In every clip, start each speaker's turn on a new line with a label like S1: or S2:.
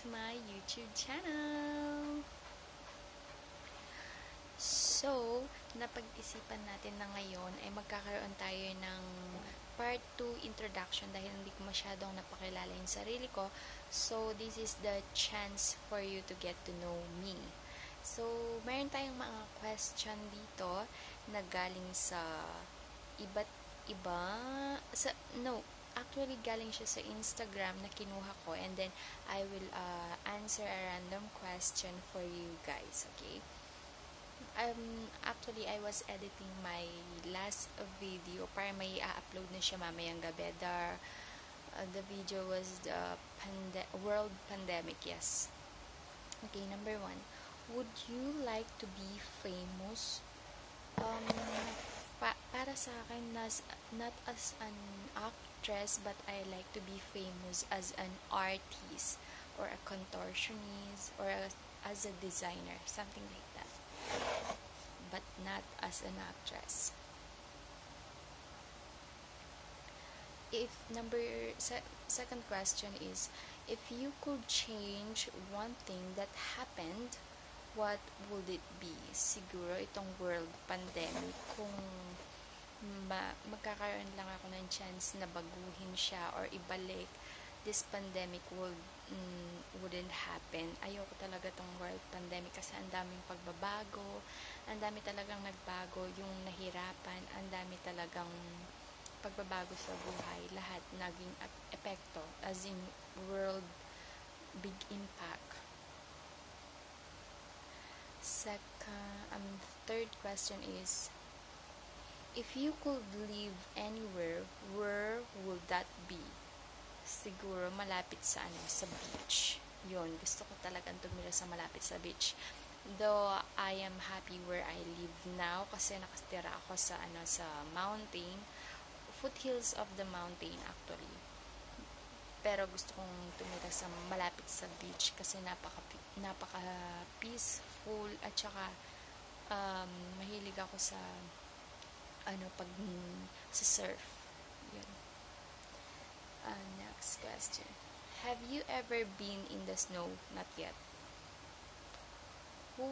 S1: to my YouTube channel! So, napag-isipan natin na ngayon ay magkakaroon tayo ng part 2 introduction dahil hindi ko masyadong napakilala yung sarili ko. So, this is the chance for you to get to know me. So, meron tayong mga question dito na galing sa iba't iba sa no actually galing siya sa Instagram na kinuha ko and then I will uh, answer a random question for you guys okay? Um actually I was editing my last video para may i-upload na siya mamayang gabi. The, uh, the video was the pande- world pandemic yes. Okay number one. Would you like to be famous? Um pa- para sa akin nas, not as an actress but I like to be famous as an artist or a contortionist or a, as a designer something like that but not as an actress if number se- second question is if you could change one thing that happened what would it be? Siguro itong world pandemic kung ma- magkakaroon lang ako ng chance na baguhin siya or ibalik. This pandemic would mm, wouldn't happen. Ayoko talaga tong world pandemic kasi ang daming pagbabago, ang dami talagang nagbago, yung nahirapan, ang dami talagang pagbabago sa buhay, lahat naging epekto as in world big impact. Second um third question is if you could live anywhere where would that be? Siguro malapit sa ano sa beach. Yon gusto ko talagang tumira sa malapit sa beach. Though I am happy where I live now kasi nakastira ako sa ano sa mountain foothills of the mountain actually. Pero gusto kong tumira sa malapit sa beach kasi napaka napaka peaceful at saka um, mahilig ako sa ano pag sa surf. Yun. Uh, next question. Have you ever been in the snow? Not yet. Who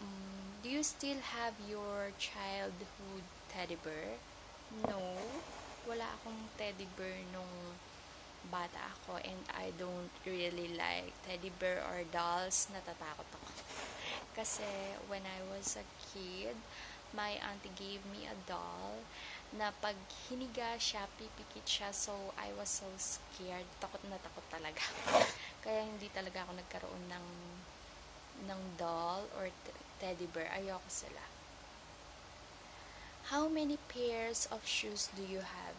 S1: um, do you still have your childhood teddy bear? No. Wala akong teddy bear nung bata ako and I don't really like teddy bear or dolls, natatakot ako. Kasi when I was a kid, my auntie gave me a doll na pag hiniga siya, pipikit siya. So, I was so scared. Takot na takot talaga. Kaya hindi talaga ako nagkaroon ng ng doll or teddy bear. Ayoko sila. How many pairs of shoes do you have?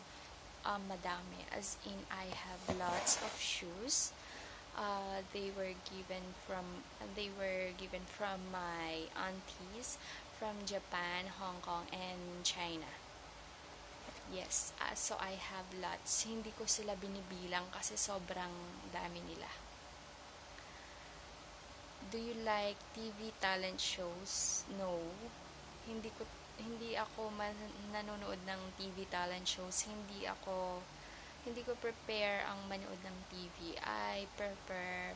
S1: um, madami. As in, I have lots of shoes. Uh, they were given from they were given from my aunties from Japan, Hong Kong, and China. Yes, uh, so I have lots. Hindi ko sila binibilang kasi sobrang dami nila. Do you like TV talent shows? No. Hindi ko hindi ako man, nanonood ng TV talent shows. Hindi ako hindi ko prepare ang manood ng TV. I prefer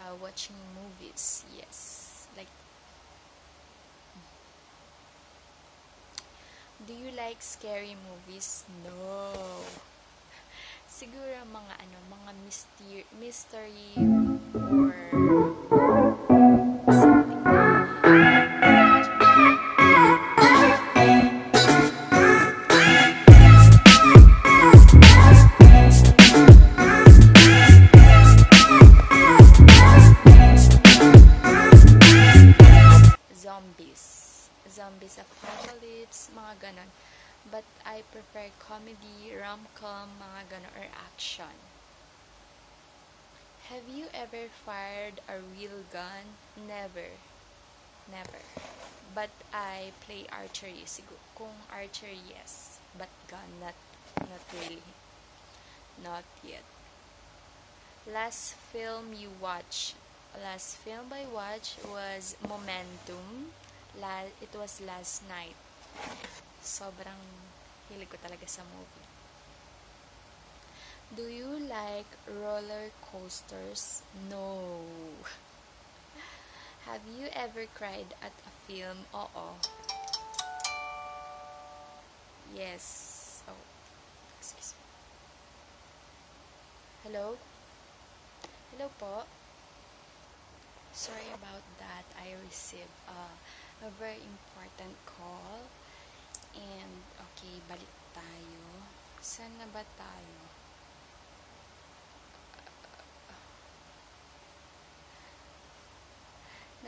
S1: uh, watching movies. Yes. Like Do you like scary movies? No. Siguro mga ano, mga mystery, mystery or fired a real gun? Never. Never. But I play archery. Siguro, kung archery, yes. But gun, not, not really. Not yet. Last film you watch? Last film I watched was Momentum. La it was last night. Sobrang hilig ko talaga sa movie. Do you like roller coasters? No. Have you ever cried at a film? Oo. Yes. Oh. Excuse me. Hello? Hello po. Sorry about that. I received a very important call. And, okay, balik tayo. Saan na ba tayo?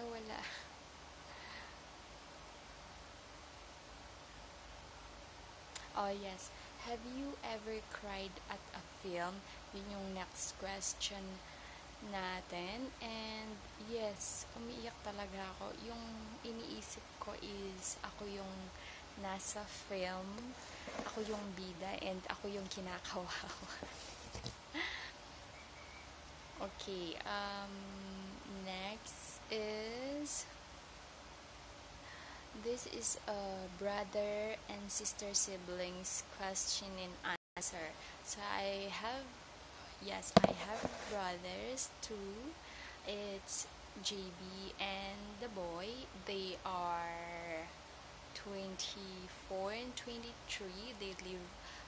S1: Nawala. Oh, yes. Have you ever cried at a film? Yun yung next question natin. And, yes, umiiyak talaga ako. Yung iniisip ko is, ako yung nasa film, ako yung bida, and ako yung kinakawawa. okay, um, is, this is a brother and sister siblings question and answer. So I have, yes, I have brothers too. It's JB and the boy. They are 24 and 23. They live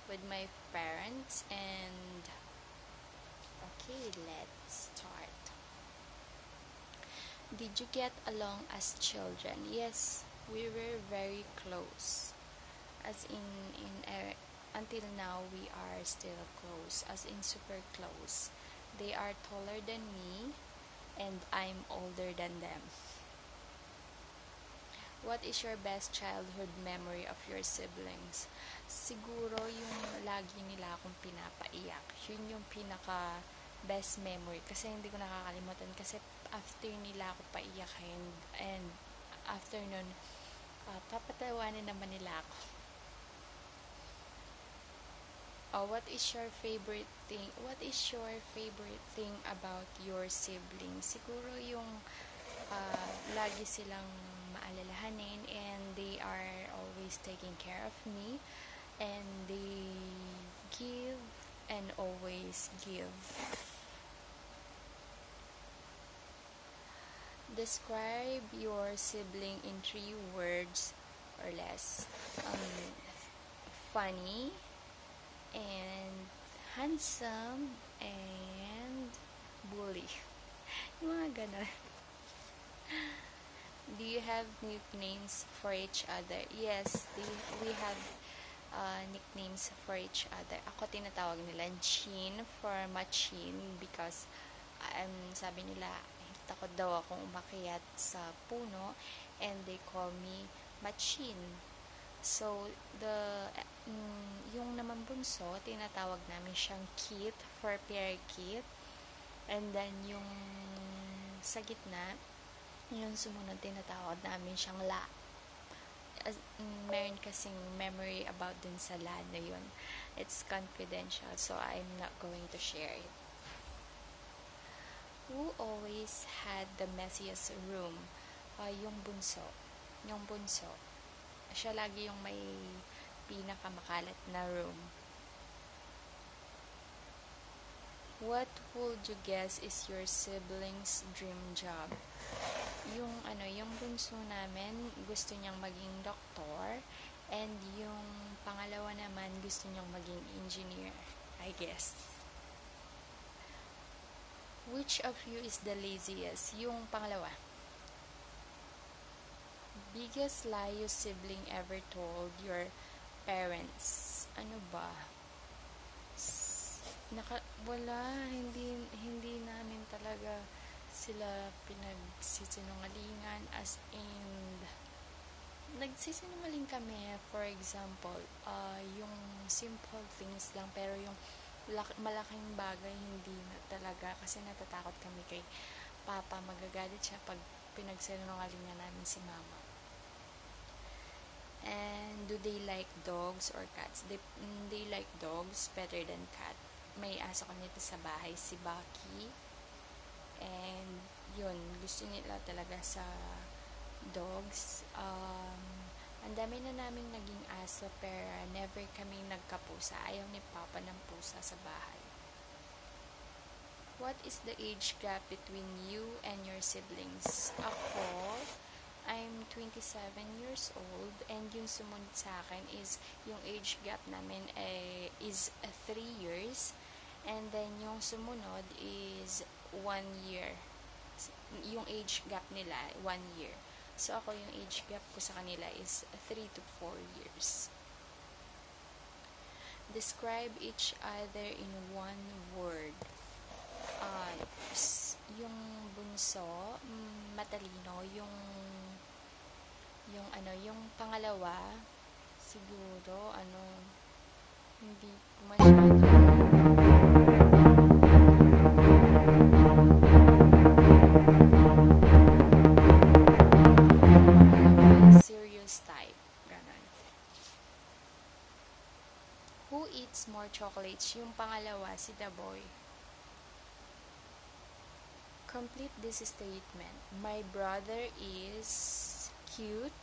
S1: with my parents and okay, let's start. Did you get along as children? Yes, we were very close. As in in uh, until now we are still close, as in super close. They are taller than me and I'm older than them. What is your best childhood memory of your siblings? Siguro yung lagi nila akong pinapaiyak. Yun yung pinaka best memory kasi hindi ko nakakalimutan kasi after nila ako paiyakin and after nun uh, papatawanin naman nila ako. Uh, what is your favorite thing? What is your favorite thing about your siblings? Siguro yung uh, lagi silang maalalahanin and they are always taking care of me and they give and always give. Describe your sibling in three words or less. Um, funny and handsome and bully. Yung mga ganun. Do you have nicknames for each other? Yes, we have uh, nicknames for each other. Ako tinatawag nila Chin for Machin because um, sabi nila takot daw akong umakyat sa puno and they call me Machin. So, the um, yung naman bunso, tinatawag namin siyang Kit for parakeet. And then, yung sa gitna, yung sumunod tinatawag namin siyang La. As, mm, meron kasing memory about dun sa La na yun. It's confidential, so I'm not going to share it. Who always had the messiest room? Uh, yung bunso. Yung bunso. Siya lagi yung may pinakamakalat na room. What would you guess is your sibling's dream job? Yung ano, yung bunso namin gusto niyang maging doktor and yung pangalawa naman gusto niyang maging engineer, I guess. Which of you is the laziest? Yung pangalawa. Biggest lie your sibling ever told your parents? Ano ba? Naka, wala, hindi, hindi namin talaga sila pinagsisinungalingan as in nagsisinungaling kami for example uh, yung simple things lang pero yung malaking bagay hindi na talaga kasi natatakot kami kay papa. Magagalit siya pag pinagsinungalingan namin si mama. And do they like dogs or cats? They, mm, they like dogs better than cat. May aso kami nito sa bahay si Bucky. And yun gusto nila talaga sa dogs. Um, ang dami na naming naging aso pero never kami nagkapusa ayaw ni papa ng pusa sa bahay What is the age gap between you and your siblings? Ako, I'm 27 years old and yung sumunod sa akin is yung age gap namin ay, is 3 years and then yung sumunod is 1 year. Yung age gap nila, 1 year. So ako yung age gap ko sa kanila is 3 to 4 years. Describe each other in one word. Uh, yung bunso, mm, matalino, yung yung ano, yung pangalawa, siguro, ano, hindi masyado. More chocolates? Yung pangalawa, si the boy. Complete this statement. My brother is cute.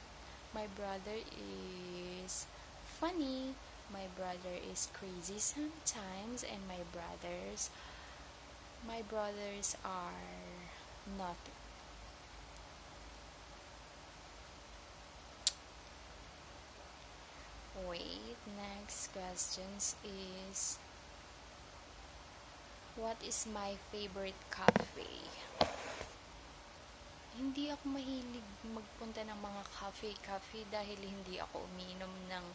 S1: My brother is funny. My brother is crazy sometimes. And my brothers, my brothers are nothing. Wait, next questions is What is my favorite cafe? Hindi ako mahilig magpunta ng mga cafe-cafe dahil hindi ako uminom ng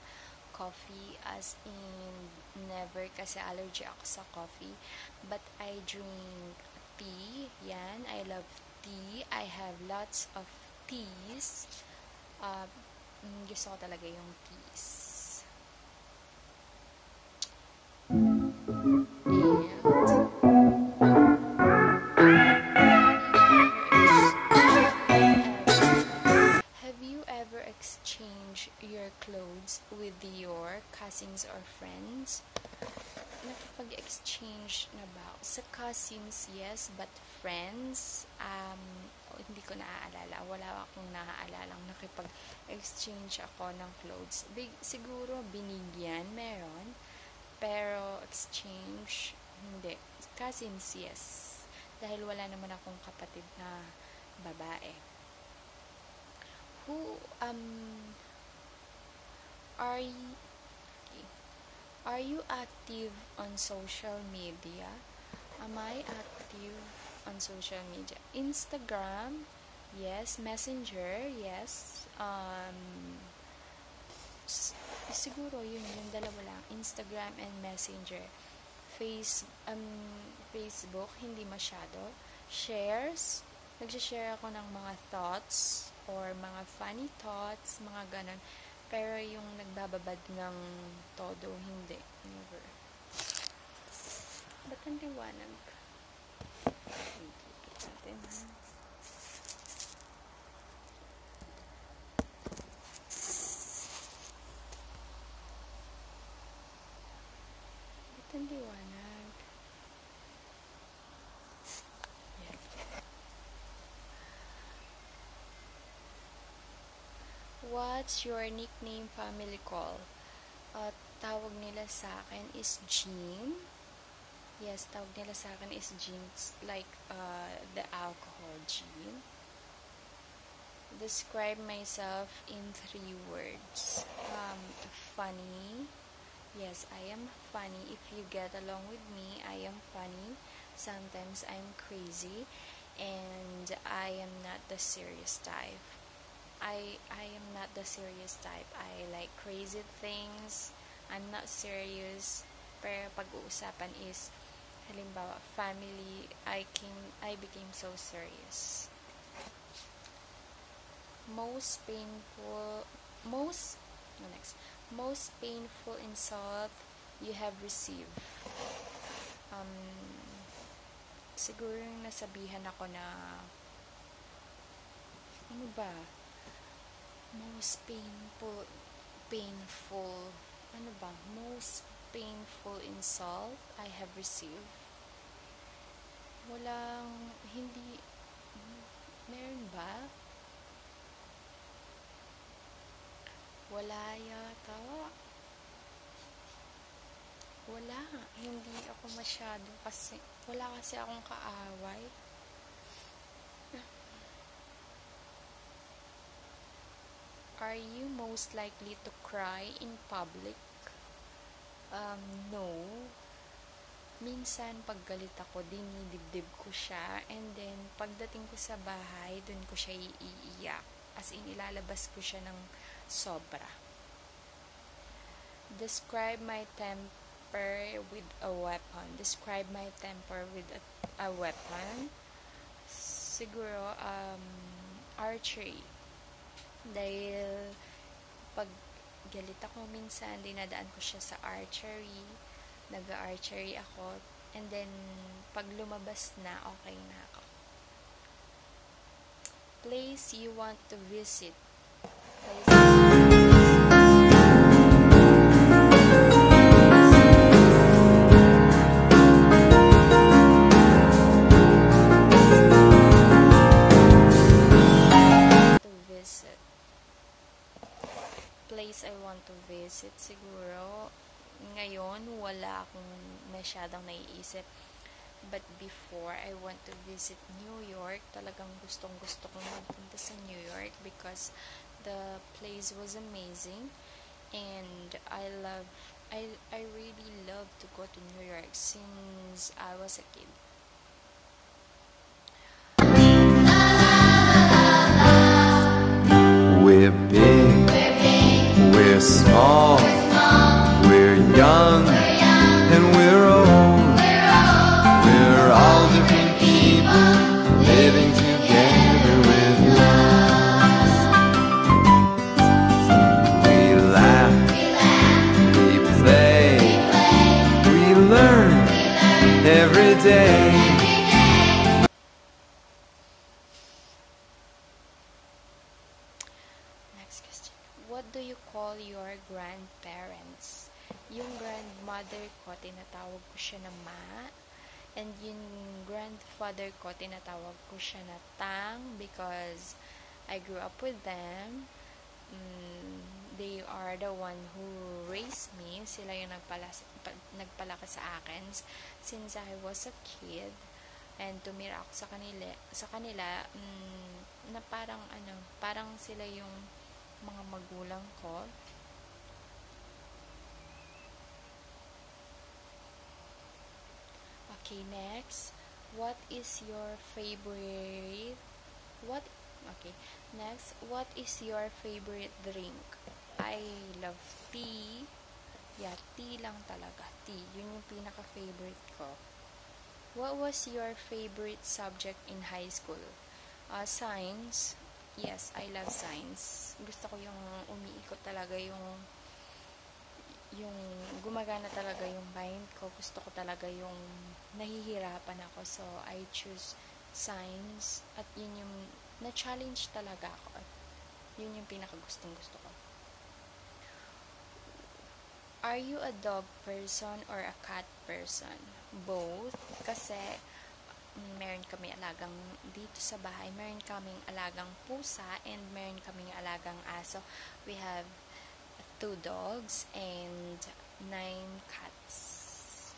S1: coffee as in never kasi allergy ako sa coffee. But I drink tea. Yan, I love tea. I have lots of teas. Uh, gusto ko talaga yung teas. Have you ever exchanged your clothes with your cousins or friends? Nakipag-exchange na ba? Sa cousins, yes, but friends, um, hindi ko naaalala. Wala akong naaalala nakipag-exchange ako ng clothes. Big, siguro binigyan, meron. Pero exchange, hindi. Cousins, yes. Dahil wala naman akong kapatid na babae. Who, um, are you, are you active on social media? Am I active on social media? Instagram, yes. Messenger, yes. Um, siguro yun yung dalawa lang Instagram and Messenger. Face um, Facebook hindi masyado. Shares nagsishare ako ng mga thoughts or mga funny thoughts mga ganon pero yung nagbababad ng todo hindi. Never. Ba't ang liwanag? Natin ha ang liwanag. Yan. What's your nickname family call? Uh, tawag nila sa akin is Jean. Yes, tawag nila sa akin is Jean. Like uh, the alcohol Jean. Describe myself in three words. Um, funny, Yes, I am funny. If you get along with me, I am funny. Sometimes I'm crazy and I am not the serious type. I I am not the serious type. I like crazy things. I'm not serious. Pero pag-uusapan is halimbawa family, I came I became so serious. Most painful most no, next most painful insult you have received? Um, siguro yung nasabihan ako na ano ba? Most painful painful ano ba? Most painful insult I have received? Walang hindi meron ba? Wala yata. Wala. Hindi ako masyado kasi, wala kasi akong kaaway. Are you most likely to cry in public? Um, no. Minsan, pag galit ako, dinidibdib ko siya. And then, pagdating ko sa bahay, dun ko siya iiyak. As in, ilalabas ko siya ng sobra. Describe my temper with a weapon. Describe my temper with a, a weapon. Siguro, um, archery. Dahil, pag galit ako minsan, dinadaan ko siya sa archery. Nag-archery ako. And then, pag lumabas na, okay na ako. Place you want to visit. Place visit siguro. Ngayon, wala akong masyadong naiisip. But before, I want to visit New York. Talagang gustong gusto kong magpunta sa New York because the place was amazing. And I love, I, I really love to go to New York since I was a kid. Ko siya na ma. And yung grandfather ko, tinatawag ko siya na tang because I grew up with them. Mm, they are the one who raised me. Sila yung nagpala, pa- nagpalaki sa akin since I was a kid. And tumira ako sa kanila, sa kanila mm, na parang ano, parang sila yung mga magulang ko. Okay, next. What is your favorite what okay, next, what is your favorite drink? I love tea. Yeah, tea lang talaga. Tea. Yun yung pinaka-favorite ko. What was your favorite subject in high school? Uh, science. Yes, I love science. Gusto ko yung umiikot talaga yung yung gumagana talaga yung mind ko. Gusto ko talaga yung nahihirapan ako. So, I choose science. At yun yung na-challenge talaga ako. At yun yung pinakagustong gusto ko. Are you a dog person or a cat person? Both. Kasi mm, meron kami alagang dito sa bahay. Meron kaming alagang pusa and meron kaming alagang aso. We have two dogs and nine cats.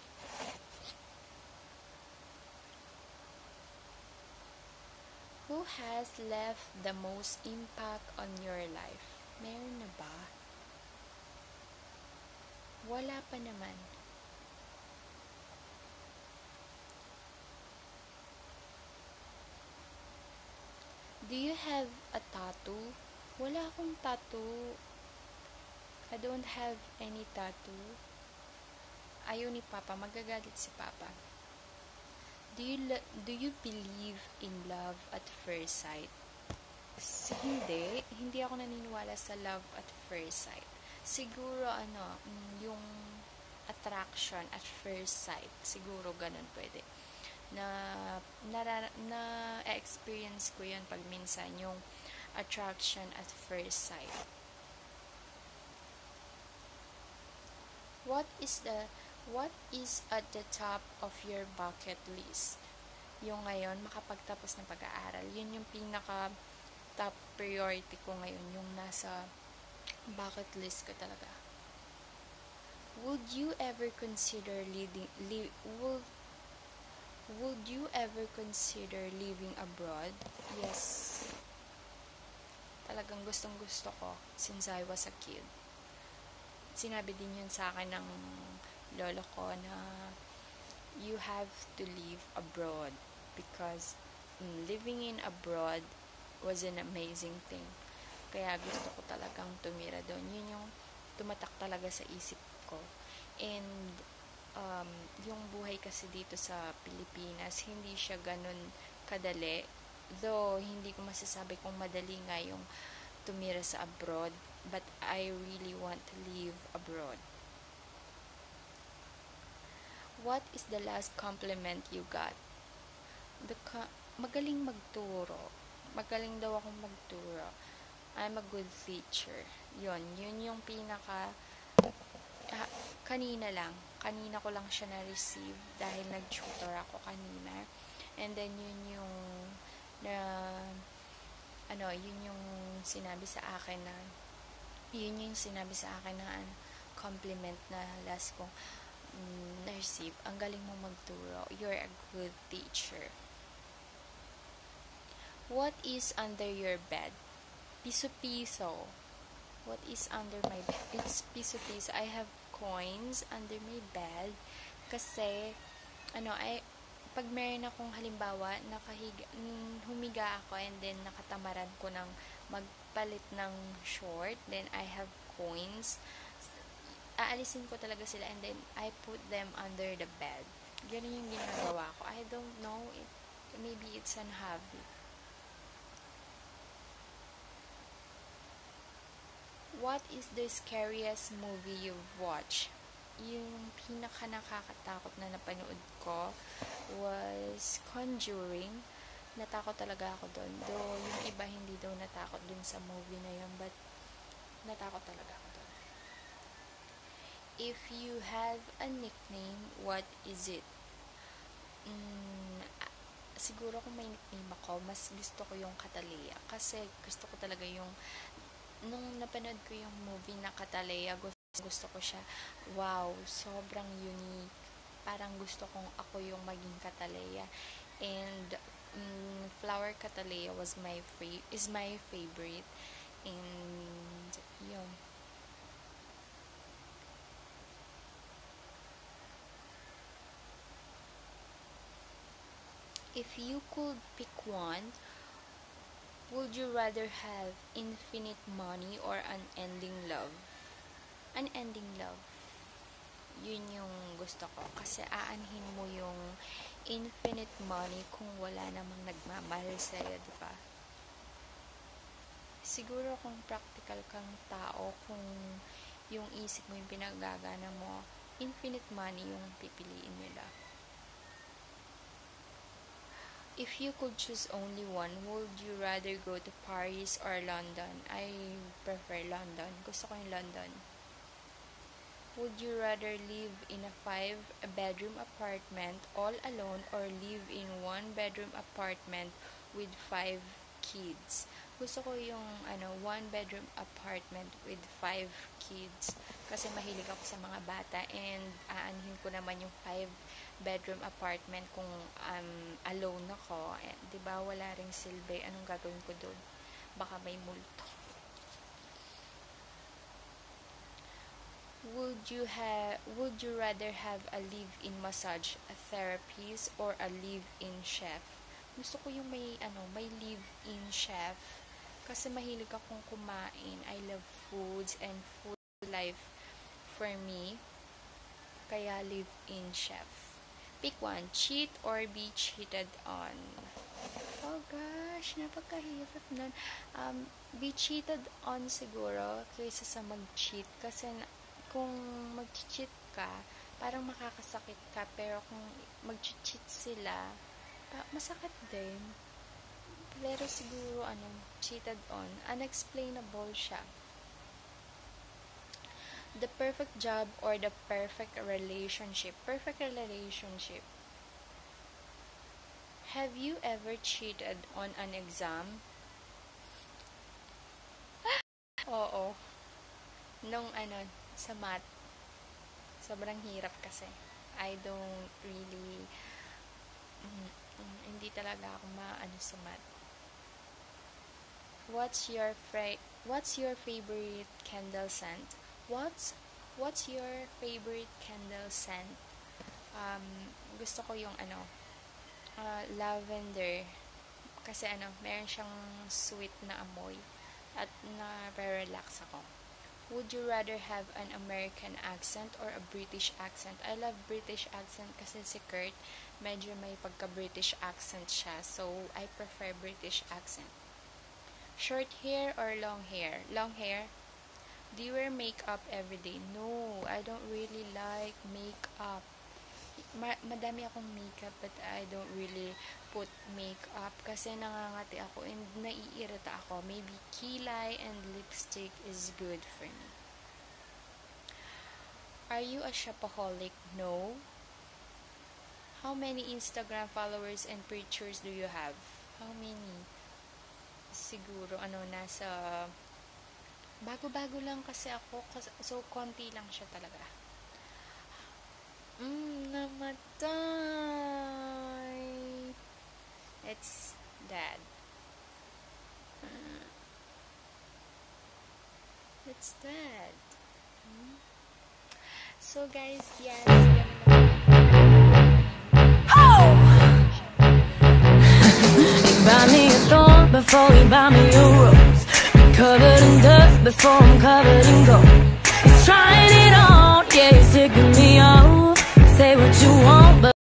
S1: Who has left the most impact on your life? Meron na ba? Wala pa naman. Do you have a tattoo? Wala akong tattoo. I don't have any tattoo. Ayaw ni Papa, magagalit si Papa. Do you do you believe in love at first sight? Hindi, hindi ako naniniwala sa love at first sight. Siguro ano, mm, yung attraction at first sight, siguro ganun pwede. Na na, na experience ko 'yun pag minsan yung attraction at first sight. What is the what is at the top of your bucket list? Yung ngayon, makapagtapos ng pag-aaral. Yun yung pinaka top priority ko ngayon, yung nasa bucket list ko talaga. would you ever consider living li, would would you ever consider living abroad? Yes. Talagang gustong gusto ko since I was a kid. Sinabi din yun sa akin ng lolo ko na you have to live abroad because living in abroad was an amazing thing. Kaya gusto ko talagang tumira doon. Yun yung tumatak talaga sa isip ko. And um, yung buhay kasi dito sa Pilipinas, hindi siya ganun kadali. Though, hindi ko masasabi kung madali nga yung tumira sa abroad, but I really want to live abroad. What is the last compliment you got? The co- magaling magturo. Magaling daw akong magturo. I'm a good teacher. Yun, yun yung pinaka ah, kanina lang. Kanina ko lang siya na-receive dahil nag-tutor ako kanina. And then yun yung na ano, yun yung sinabi sa akin na yun yung sinabi sa akin na ano, compliment na last kong mm, na-receive. Ang galing mo magturo. You're a good teacher. What is under your bed? Piso-piso. What is under my bed? It's piso-piso. I have coins under my bed kasi ano ay pag meron akong halimbawa nakahiga humiga ako and then nakatamaran ko ng magpalit ng short then I have coins aalisin ko talaga sila and then I put them under the bed ganun yung ginagawa ko I don't know it, maybe it's an habit What is the scariest movie you've watched? Yung pinaka nakakatakot na napanood ko was Conjuring. Natakot talaga ako doon. Though, yung iba hindi daw natakot dun sa movie na yun. But, natakot talaga ako doon. If you have a nickname, what is it? Mm, siguro kung may nickname ako, mas gusto ko yung Catalea. Kasi gusto ko talaga yung nung napanood ko yung movie na Catalea, gusto, gusto ko siya, wow, sobrang unique. Parang gusto kong ako yung maging Catalea. And um, Flower Catalea was my free, is my favorite. And yun. If you could pick one, Would you rather have infinite money or unending love? Unending love. Yun yung gusto ko. Kasi aanhin mo yung infinite money kung wala namang nagmamahal sa'yo, di ba? Siguro kung practical kang tao, kung yung isip mo yung pinagagana mo, infinite money yung pipiliin nila. If you could choose only one, would you rather go to Paris or London? I prefer London. Gusto ko yung London. Would you rather live in a five-bedroom apartment all alone or live in one-bedroom apartment with five kids? Gusto ko yung ano, one-bedroom apartment with five kids kasi mahilig ako sa mga bata and aanhin ko naman yung five bedroom apartment kung um, alone ako, eh, 'di ba wala ring silbi, anong gagawin ko doon? Baka may multo. Would you have would you rather have a live-in massage a therapist or a live-in chef? Gusto ko yung may ano, may live-in chef kasi mahilig akong kumain. I love foods and food life for me. Kaya live-in chef. Pick one, cheat or be cheated on. Oh gosh, napakahirap nun. Um, be cheated on siguro kaysa sa mag-cheat. Kasi kung mag-cheat ka, parang makakasakit ka. Pero kung mag-cheat sila, masakit din. Pero siguro, ano, cheated on. Unexplainable siya the perfect job or the perfect relationship. Perfect relationship. Have you ever cheated on an exam? Oo. Nung ano, sa math. Sobrang hirap kasi. I don't really, mm, hindi talaga ako maano sa math. What's your fra- What's your favorite candle scent? What's What's your favorite candle scent? Um, gusto ko yung ano, uh, lavender. Kasi ano, meron siyang sweet na amoy at na-relax ako. Would you rather have an American accent or a British accent? I love British accent kasi si Kurt medyo may pagka-British accent siya. So, I prefer British accent. Short hair or long hair? Long hair. Do you wear makeup every day? No, I don't really like makeup. Ma- madami akong makeup but I don't really put makeup kasi nangangati ako and naiirita ako. Maybe kilay and lipstick is good for me. Are you a shopaholic? No. How many Instagram followers and pictures do you have? How many? Siguro ano nasa bago-bago lang kasi ako so konti lang siya talaga. Mm, namatay. It's dad. Uh, it's dad. Hmm? So guys, yes, ganun
S2: Buy me a thorn before you buy me a rose. Be covered in dirt before I'm covered in gold. He's trying it on, yeah, he's ticking me off. Say what you want, but